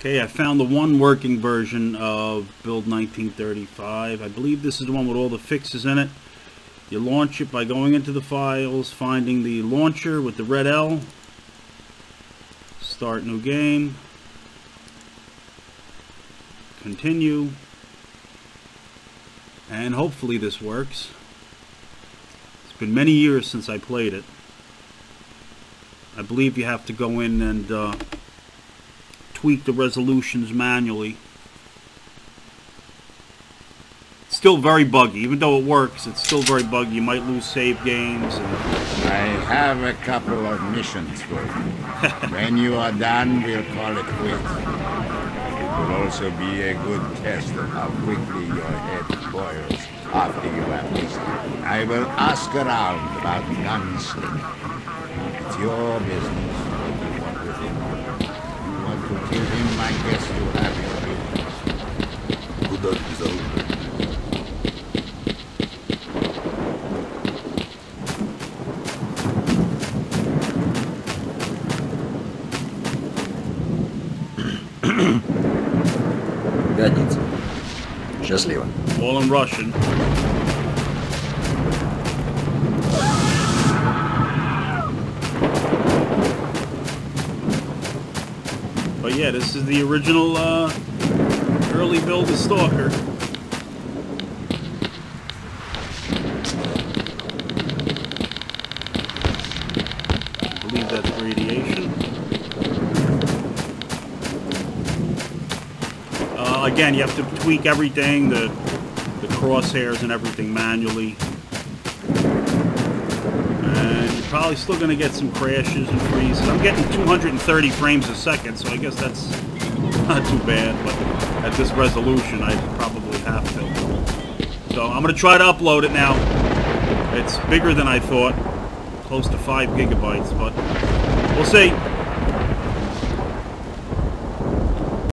Okay, I found the one working version of Build 1935. I believe this is the one with all the fixes in it. You launch it by going into the files, finding the launcher with the red L. Start new game. Continue. And hopefully this works. It's been many years since I played it. I believe you have to go in and uh, tweak the resolutions manually. It's still very buggy. Even though it works, it's still very buggy. You might lose save games. And... I have a couple of missions for you. when you are done, we'll call it quits. It will also be a good test of how quickly your head boils after you have listened. I will ask around about gunslinger. It's your business what you want with him. You want to kill him, I guess you have your business. Good luck, Zone. Пятница. Счастливо. All in Russian. But yeah, this is the original uh, early build of Stalker. I believe that's radiation. Uh, again, you have to tweak everything, the, the crosshairs and everything manually. And you're probably still going to get some crashes and freezes. I'm getting 230 frames a second, so I guess that's not too bad. But at this resolution, I probably have to. So I'm going to try to upload it now. It's bigger than I thought, close to 5 gigabytes, but we'll see.